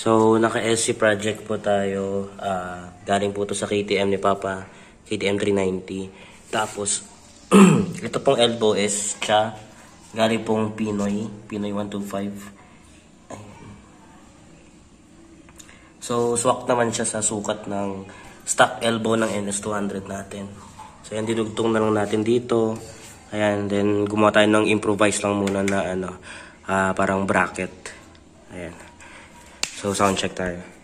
So, naka-SC project po tayo. ah galing po to sa KTM ni Papa. KTM 390. Tapos, ito pong elbow is cha. Galing pong Pinoy. Pinoy 125. Ayan. So, swak naman siya sa sukat ng stock elbow ng NS200 natin. So, yan, dinugtong na lang natin dito. Ayan, then gumawa tayo ng improvise lang muna na ano, ah, parang bracket. Ayan. So, sound check tayo.